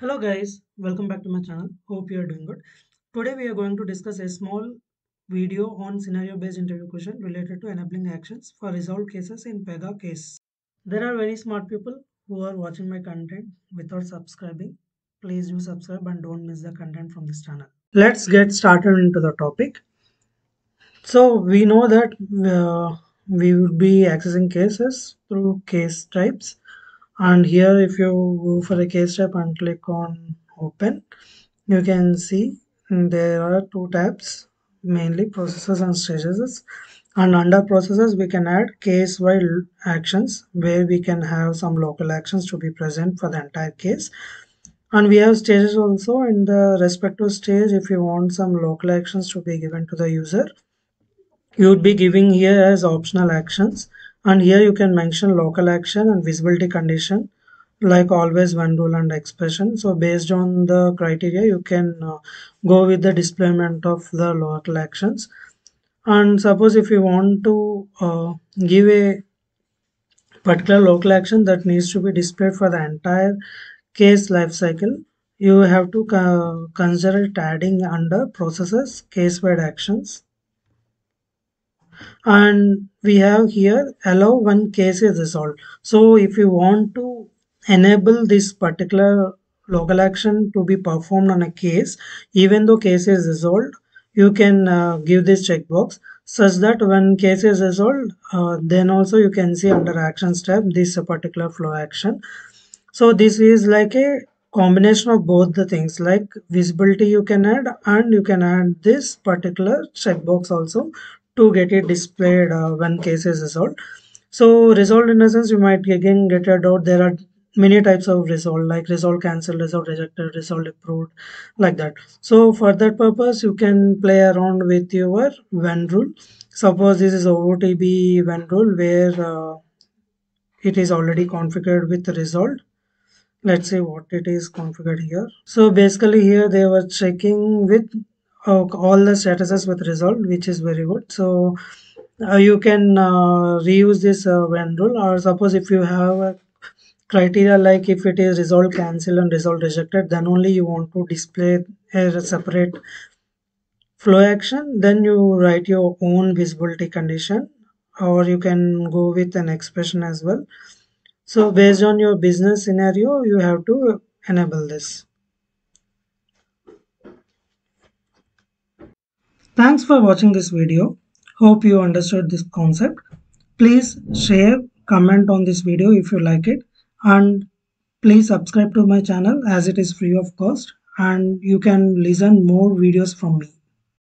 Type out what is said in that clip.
Hello guys, welcome back to my channel. Hope you are doing good. Today we are going to discuss a small video on scenario based interview question related to enabling actions for resolved cases in Pega case. There are very smart people who are watching my content without subscribing. Please do subscribe and don't miss the content from this channel. Let's get started into the topic. So we know that uh, we would be accessing cases through case types and here if you go for a case type and click on open you can see there are two tabs mainly processes and stages and under processes we can add case wide actions where we can have some local actions to be present for the entire case. And we have stages also. In the respective stage if you want some local actions to be given to the user you would be giving here as optional actions and here you can mention local action and visibility condition like always when rule and expression. So based on the criteria you can uh, go with the displayment of the local actions. And suppose if you want to uh, give a particular local action that needs to be displayed for the entire case life cycle you have to uh, consider it adding under processes case wide actions and we have here allow when case is resolved. So if you want to enable this particular local action to be performed on a case even though case is resolved you can uh, give this checkbox. Such that when case is resolved uh, then also you can see under actions tab this particular flow action. So this is like a combination of both the things like visibility you can add and you can add this particular checkbox also to get it displayed uh, when case is resolved so resolved in a sense you might again get a doubt. There are many types of resolve like resolve cancelled resolve rejected resolve approved like that. So for that purpose you can play around with your when rule. Suppose this is OOTB when rule where uh, it is already configured with resolved. Let's see what it is configured here. So basically here they were checking with all the statuses with resolved which is very good. So uh, you can uh, reuse this uh, when rule. Or suppose if you have a criteria like if it is resolved cancel and resolved rejected then only you want to display a separate flow action. Then you write your own visibility condition or you can go with an expression as well. So based on your business scenario you have to enable this thanks for watching this video. Hope you understood this concept. Please share comment on this video if you like it. And please subscribe to my channel as it is free of cost and you can listen more videos from me